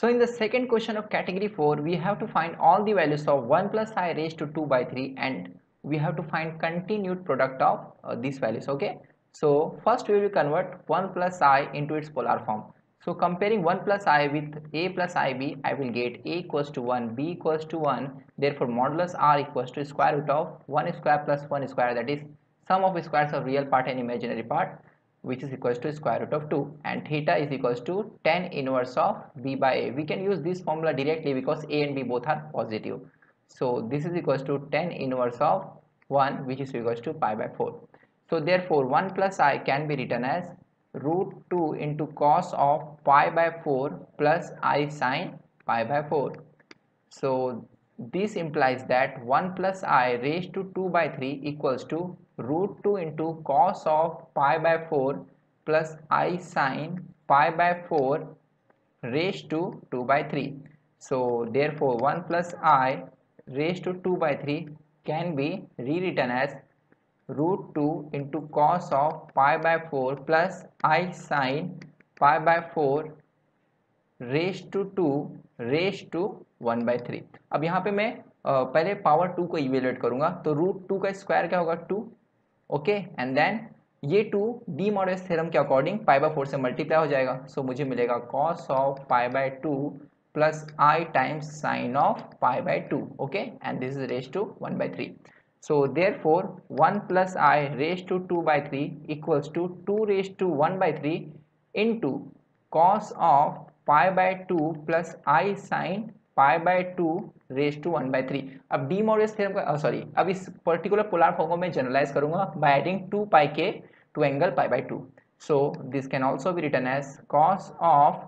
So in the second question of category 4, we have to find all the values of 1 plus i raised to 2 by 3 and we have to find continued product of uh, these values, okay? So first we will convert 1 plus i into its polar form. So comparing 1 plus i with a plus ib, I will get a equals to 1, b equals to 1, therefore modulus r equals to square root of 1 square plus 1 square that is sum of squares of real part and imaginary part which is equals to square root of 2 and theta is equals to tan inverse of b by a. We can use this formula directly because a and b both are positive. So this is equals to tan inverse of 1 which is equals to pi by 4. So therefore 1 plus i can be written as root 2 into cos of pi by 4 plus i sine pi by 4. So this implies that 1 plus i raised to 2 by 3 equals to root 2 into cos of pi by 4 plus i sine pi by 4 raised to 2 by 3. So therefore 1 plus i raised to 2 by 3 can be rewritten as root 2 into cos of pi by 4 plus i sine pi by 4 raised to 2 raised to 1 by 3. अब यहाँ पे मैं पहले power 2 को evaluate करूँगा तो root 2 का square क्या होगा 2 ओके एंड देन ये टू डी मॉडल्स थेरम के अकॉर्डिंग पाई बाय फोर से मल्टीप्लाई हो जाएगा। सो so, मुझे मिलेगा cos of pi by two plus i times sine of pi by two okay and this is raise to one by three so therefore one plus i raise to two by three equals to two raise to one by three in two cos of pi by two plus i sine pi by two raise to one by three अब De Moivre's theorem का sorry अब इस particular polar form को मैं generalise करूंगा bye adding two pi k to angle pi by two so this can also be written as cos of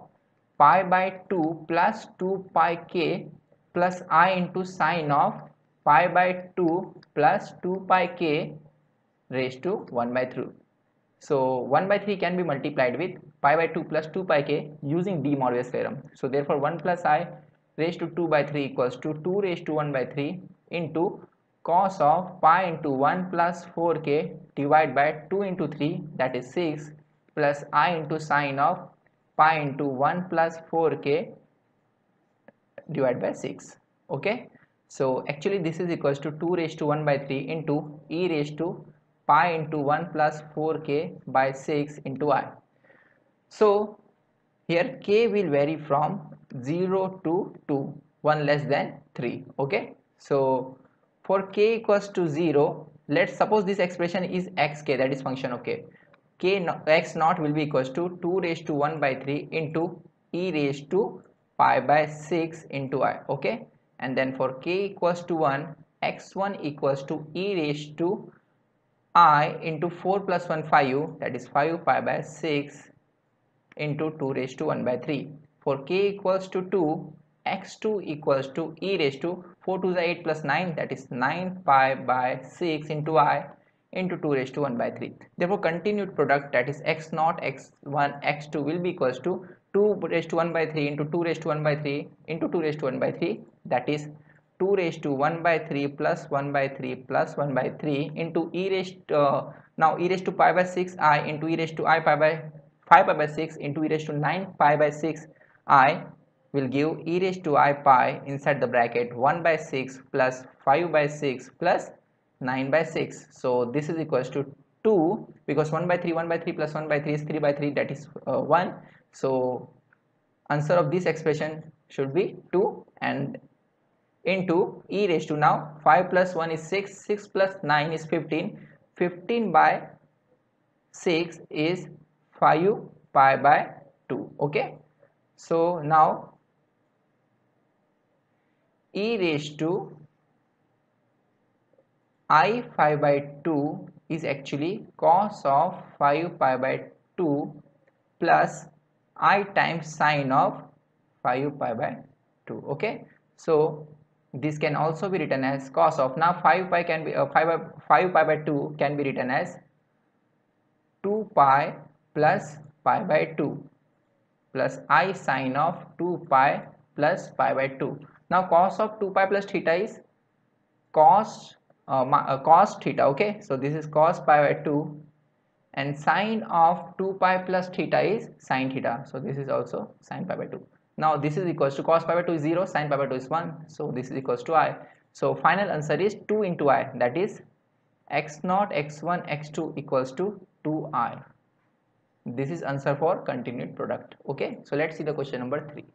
pi by two plus two pi k plus i into sine of pi by two plus two pi k raise to one by three So 1 by 3 can be multiplied with pi by 2 plus 2 pi k using De Moivre's theorem. So therefore 1 plus i raised to 2 by 3 equals to 2 raised to 1 by 3 into cos of pi into 1 plus 4k divided by 2 into 3 that is 6 plus i into sine of pi into 1 plus 4k divided by 6 okay? So actually this is equals to 2 raised to 1 by 3 into e raised to pi into 1 plus 4k by 6 into i. So here k will vary from 0 to 2 1 less than 3 okay? So for k equals to 0 let's suppose this expression is xk that is function of k k no, x naught will be equals to 2 raised to 1 by 3 into e raised to pi by 6 into i okay? And then for k equals to 1 x1 equals to e raised to i into 4 plus 1 5 that is 5 pi by 6 into 2 raised to 1 by 3 for k equals to 2 x2 equals to e raised to 4 to the 8 plus 9 that is 9 pi by 6 into i into 2 raised to 1 by 3 therefore continued product that is x naught x1 x2 will be equals to 2 raised to 1 by 3 into 2 raised to 1 by 3 into 2 raised to 1 by 3 that is 2 raised to 1 by 3 plus 1 by 3 plus 1 by 3 into e raised to, uh, now e raised to pi by 6 i into e raised to i pi by 5 pi by 6 into e raised to 9 pi by 6 i will give e raised to i pi inside the bracket 1 by 6 plus 5 by 6 plus 9 by 6 so this is equals to 2 because 1 by 3 1 by 3 plus 1 by 3 is 3 by 3 that is uh, 1 so answer of this expression should be 2 and into e raised to now 5 plus 1 is 6 6 plus 9 is 15 15 by 6 is 5 pi by 2 okay so now e raised to i 5 by 2 is actually cos of 5 pi by 2 plus i times sine of 5 pi by 2 okay? So this can also be written as cos of now 5 pi can be uh, 5 by 5 pi by 2 can be written as 2 pi plus pi by 2 plus i sine of 2 pi plus pi by 2. Now cos of 2 pi plus theta is cos uh, uh, cos theta okay? So this is cos pi by 2 and sine of 2 pi plus theta is sine theta. So this is also sine pi by 2 now this is equals to cos pi by 2 is 0 sine pi by 2 is 1 so this is equals to i. So final answer is 2 into i. That is x naught x1 x2 equals to 2i this is answer for continued product. Okay? So let's see the question number three.